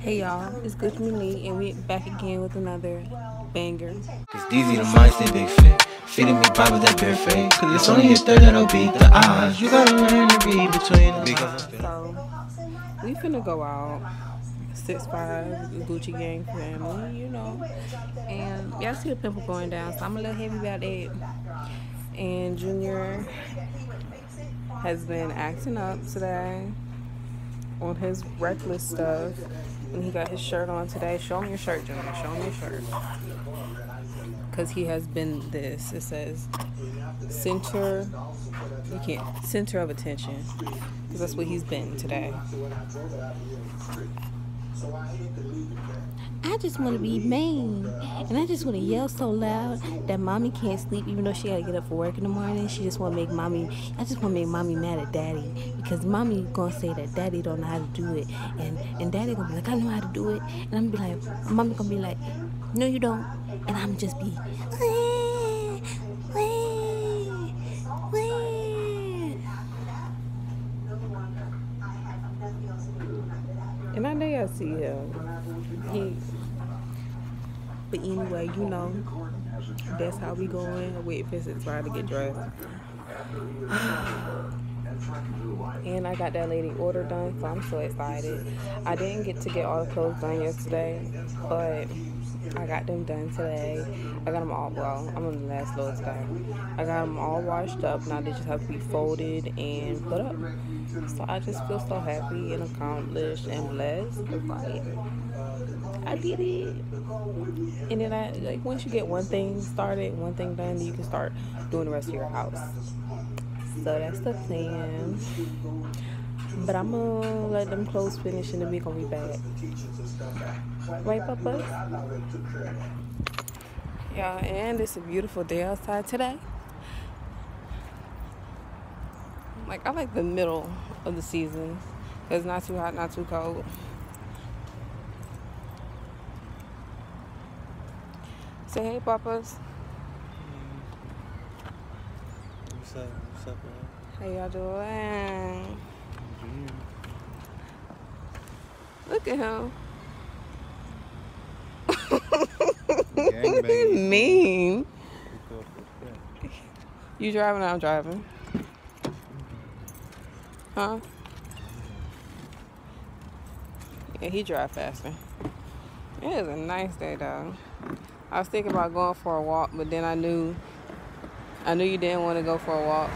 Hey y'all, it's Good to Me, and we're back again with another banger. Cause DZ the mind stay big fit. Feeding me pop with that bare face. Cause it's only a third that'll beat the odds. You gotta learn to read between the lines. So, we finna go out. Six five Gucci Gang family, you know. And y'all see the pimple going down, so I'm a little heavy about that. And Junior has been acting up today on his reckless stuff. And he got his shirt on today. Show me your shirt, Junior. Show me your shirt. Because he has been this. It says center, you can't, center of attention. Because that's what he's been today. Just want to be mean. And I just want to yell so loud that mommy can't sleep even though she got to get up for work in the morning. She just want to make mommy, I just want to make mommy mad at daddy. Because mommy going to say that daddy don't know how to do it. And, and daddy going to be like, I know how to do it. And I'm going to be like, mommy going to be like, no you don't. And I'm just be. And I know y'all see him. He, but anyway, you know, that's how we going with visits trying to get dressed. And I got that lady order done, so I'm so excited. I didn't get to get all the clothes done yesterday, but I got them done today. I got them all, well, I'm on the last load today. I got them all washed up. Now they just have to be folded and put up. So I just feel so happy and accomplished and blessed. Like, I did it. And then I, like, once you get one thing started, one thing done, you can start doing the rest of your house. So that's the plan. But I'm gonna let them clothes finish and then we gonna be back. Right, Papa? Yeah, and it's a beautiful day outside today. Like, I like the middle of the season. It's not too hot, not too cold. Say hey, Papas. Mm. What's up? What's up, man? How y'all doing? Look at him. Mean. Pick up the shit. You driving? I'm driving. Huh? Yeah, he drive faster. It is a nice day though. I was thinking about going for a walk, but then I knew I knew you didn't want to go for a walk.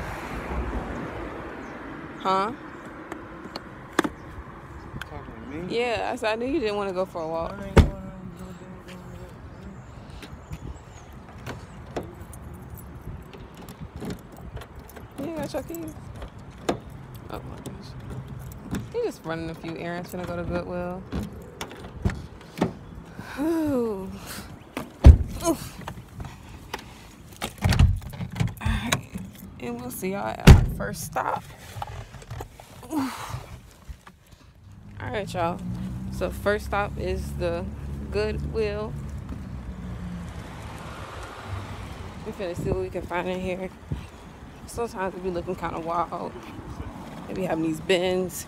Huh? Talking to me? Yeah, I said I knew you didn't want to go for a walk. I ain't going to do You ain't got your keys? Oh my gosh. He just running a few errands, finna go to Goodwill. Ooh. Oof. Alright. And we'll see y'all at our first stop. Alright, y'all. So first stop is the Goodwill. We're gonna see what we can find in here. Sometimes it be looking kind of wild. They be having these bins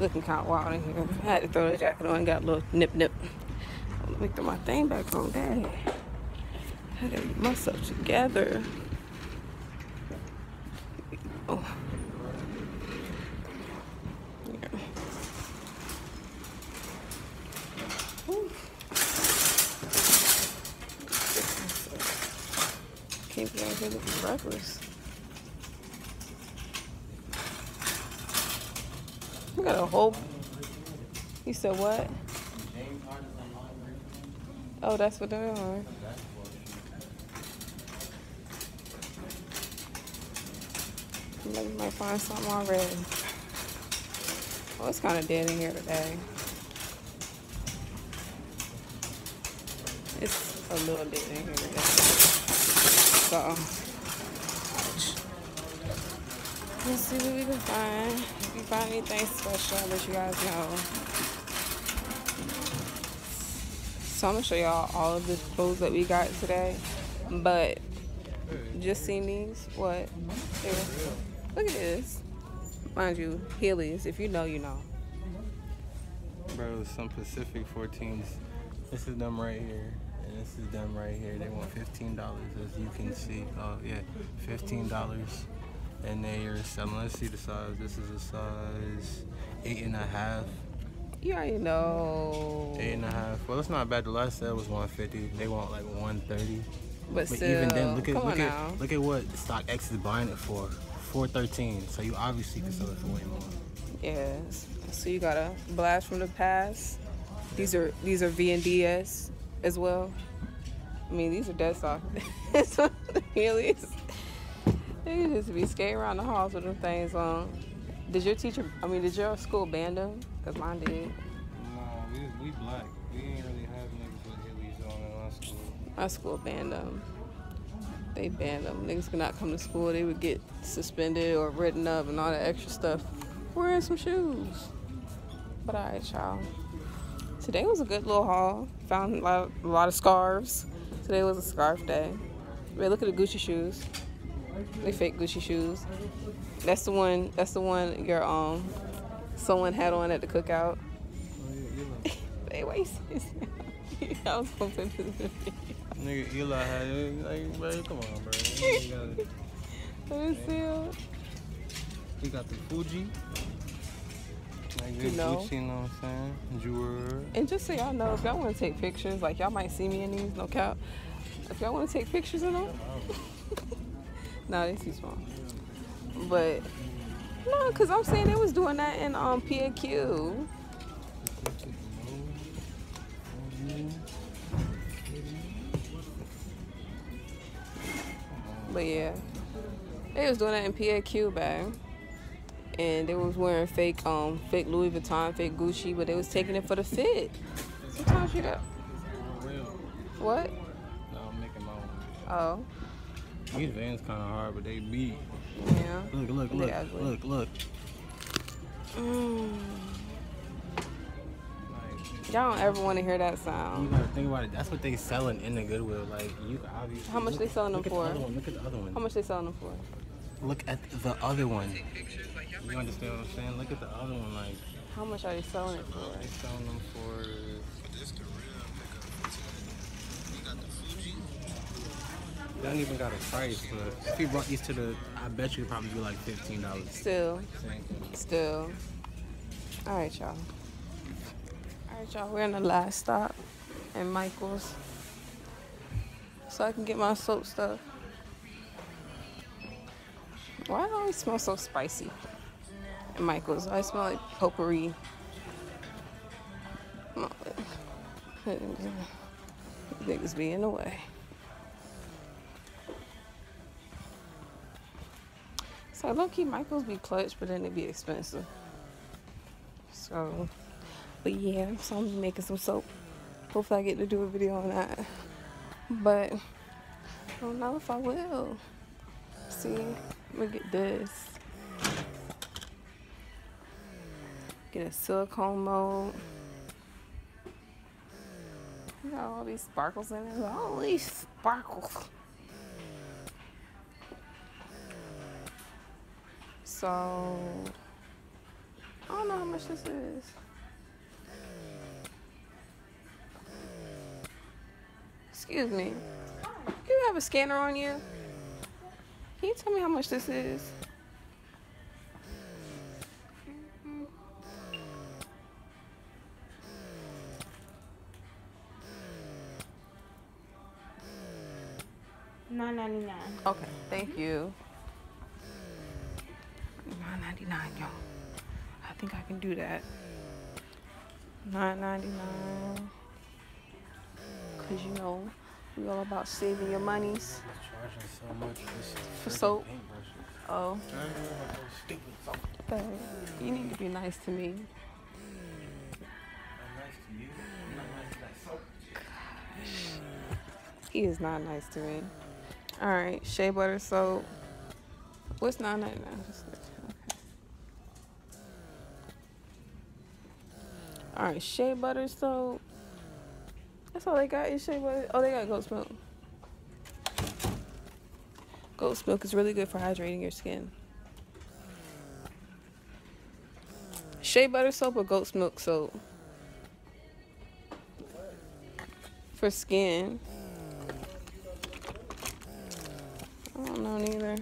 looking kind of wild in here. I had to throw the jacket on, got a little nip nip. Let me throw my thing back on. Dang. I gotta get myself together. Oh. Yeah. Whew. Can't be out here looking reckless. We got a whole. You said what? Oh, that's what they're. Maybe we might find something already. Oh, it's kind of dead in here today. It's a little dead in here today. So. Let's see what we can find. If we find anything special, let you guys know. So I'm gonna show y'all all of the clothes that we got today. But just seen these. What? Look at this. Mind you, Heelys. If you know, you know. Bro, some Pacific 14s. This is them right here. And this is them right here. They want $15 as you can see. Oh, yeah. $15. And they are selling. Let's see the size. This is a size eight and a half. You already know. Eight and a half. Well, it's not bad. The last sale was 150. They want like 130. But, But still, even then, look at look at now. look at what StockX is buying it for. 413. So you obviously can sell it for way more. Yes. So you got a blast from the past. These are these are V and DS as well. I mean, these are dead stock. It's what it really is. They just be skating around the halls with them things on. Did your teacher? I mean, did your school ban them? Cause mine did. No, we, we black. We ain't really have niggas with Heelys on in our school. My school banned them. They banned them. Niggas could not come to school. They would get suspended or written up and all that extra stuff. Wearing some shoes. But alright, y'all. Today was a good little haul. Found a lot, a lot of scarves. Today was a scarf day. Wait, look at the Gucci shoes. They fake Gucci shoes. That's the one. That's the one your um someone had on at the cookout. they wait. I was hoping to the Nigga Eli had it. Like, bro, come on, bro. He got, it. Let me see he got the Fuji. Like You know. Gucci, you know what I'm saying? Jewelry. And just so y'all know, if y'all want to take pictures, like y'all might see me in these, no cap. If y'all want to take pictures of them, no, they too small. But no, cause I'm saying they was doing that in um PAQ. But yeah, they was doing that in PAQ bag, and they was wearing fake um fake Louis Vuitton, fake Gucci, but they was taking it for the fit. Sometimes you got what? No, I'm making my own. Oh, These vans kind of hard, but they beat. yeah. Look, look, look, ugly. look, look. Mm. Like, Y'all don't ever want to hear that sound. you gotta think about it. That's what they selling in the Goodwill. Like, you obviously. How much look- they selling them look at for? The other one. Look at the other one. How much they selling them for? Look at the other one. You understand what I'm saying? Look at the other one. Like, How much are they selling it for? they selling them for. They don't even got a price, but if you brought these to the, I bet you it'd probably be like fifteen dollars. Still, still. All right, y'all. All right, y'all. We're in the last stop in Michael's, so I can get my soap stuff. Why do I always smell so spicy? Michael's, I smell like potpourri. Niggas be in the way. So low key Michaels be clutch, but then it be expensive. So, but yeah, so I'm making some soap. Hopefully I get to do a video on that. But I don't know if I will. See, look at this. Get a silicone mold. Got all these sparkles in it. All these sparkles. So I don't know how much this is. Excuse me. Do you have a scanner on you? Can you tell me how much this is? Nine ninety nine. Okay, thank you. Nine ninety nine, y'all. I think I can do that. Nine ninety nine. Cause you know we all about saving your monies. Charging so much For soap? Oh, I ain't worried about those stupid soap. babe, you need to be nice to me. I'm nice to you. I'm not nice to that soap. He is not nice to me. All right, shea butter soap. What's nine ninety nine? All right, shea butter soap. That's all they got is shea butter. Oh, they got goat's milk. Goat's milk is really good for hydrating your skin. Shea butter soap or goat's milk soap? For skin. Don't know neither.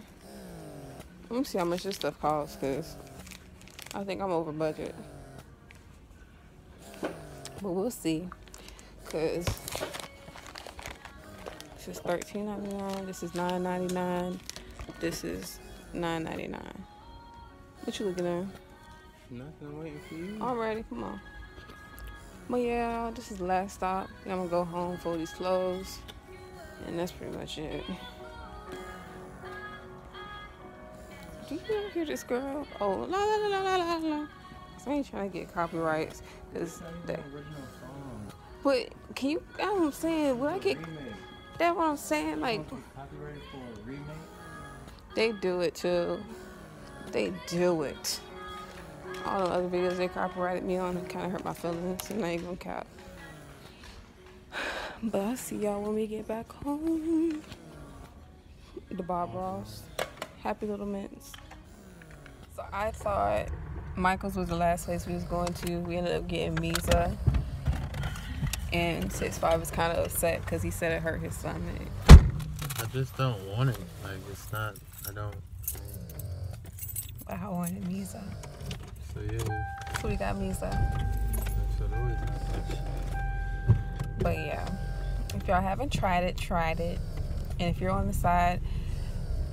Let me see how much this stuff costs, cause I think I'm over budget. But we'll see, cause this is $13.99. This is $9.99. This is $9.99. What you looking at? Nothing. I'm waiting for you. Alrighty, come on. But yeah, this is the last stop. I'm gonna go home, fold these clothes, and that's pretty much it. Do you ever hear this girl? Oh, la la la la la la. So I ain't trying to get copyrights, cause that. But can you? That's what I'm saying. Will I get? That's what I'm saying. Like Copyrighted for a remake? they do it too. They do it. All the other videos they copyrighted me on kind of hurt my feelings, and I ain't gonna cap. But I'll see y'all when we get back home. The Bob Ross. Happy Little Mints. So I thought Michael's was the last place we was going to. We ended up getting Misa. And Six Five was kind of upset because he said it hurt his stomach. I just don't want it. Like, it's not, I don't. But I wanted Misa. So, yeah. So we got Misa. That's what it was. But yeah, if y'all haven't tried it, tried it. And if you're on the side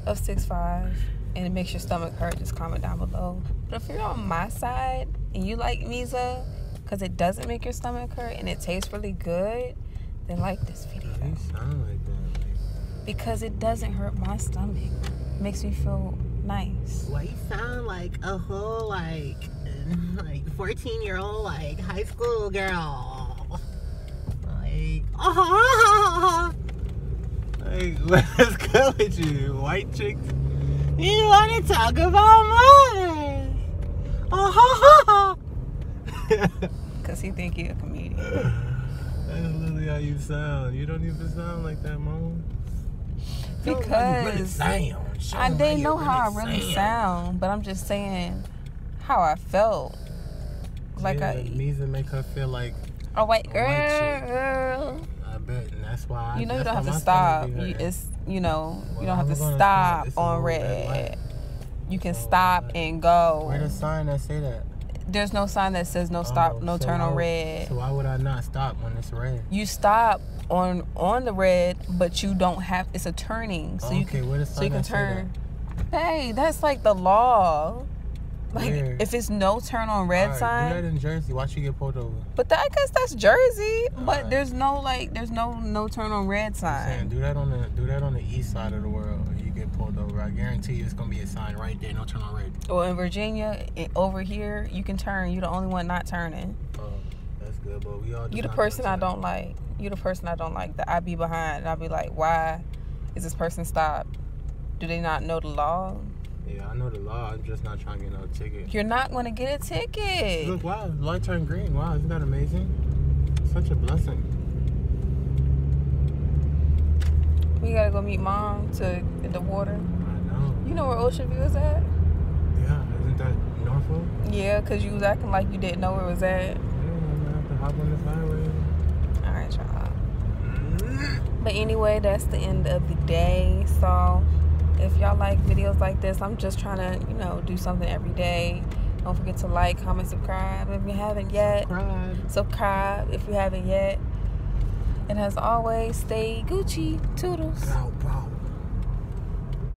of six five and it makes your stomach hurt, just comment down below. But if you're on my side and you like Misa because it doesn't make your stomach hurt and it tastes really good, then like this video You sound like that. Because it doesn't hurt my stomach. It makes me feel nice. Why you sound like a whole like like 14 year old like high school girl? Like oh, like what's good with you? White chicks? you want to talk about mothers? Oh, Because he think he a comedian. That's literally how you sound. You don't even sound like that, mom. Because sound. I they you know how I really sound, but I'm just saying how I felt. Like yeah, a, Misa make her feel like a white a girl. white chick. I bet, and that's why. I, You know you don't have to stop. You, it's you know Well, you don't have to stop. On red. You can stop and go. Where the sign that say that? There's no sign that says no stop, Oh, no so turn on would- red. So why would I not stop when it's red? You stop on on the red, but you don't have. It's a turning, so you okay, can where the so you can that turn. Hey, that's like the law. Like Where? if it's no turn on red Alright, sign, Do that in Jersey. Watch you get pulled over. But that, I guess that's Jersey. But Alright. there's no like, there's no no turn on red I'm saying, sign. do that on the do that on the east side of the world. and You get pulled over. I guarantee you, it's gonna be a sign right there. No turn on red. Well, in Virginia, i- over here, you can turn. You're the only one not turning. Oh, that's good. But we all. You the person I don't like. You the person I don't like. That I be behind and I be like, why is this person stopped? Do they not know the law? Yeah, I know the law. I'm just not trying to get no ticket. You're not going to get a ticket. Look, wow, light turned green. Wow, isn't that amazing? Such a blessing. We gotta go meet mom to get the water. I know. You know where Ocean View is at? Yeah, isn't that Norfolk? Yeah, cause you was acting like you didn't know where it was at. Yeah, I'm gonna have to hop on the highway. All right, y'all. But anyway, that's the end of the day. So if y'all like videos like this, I'm just trying to, you know, do something every day. Don't forget to like, comment, subscribe if you haven't yet. Cried. Subscribe if you haven't yet. And as always, stay Gucci. Toodles.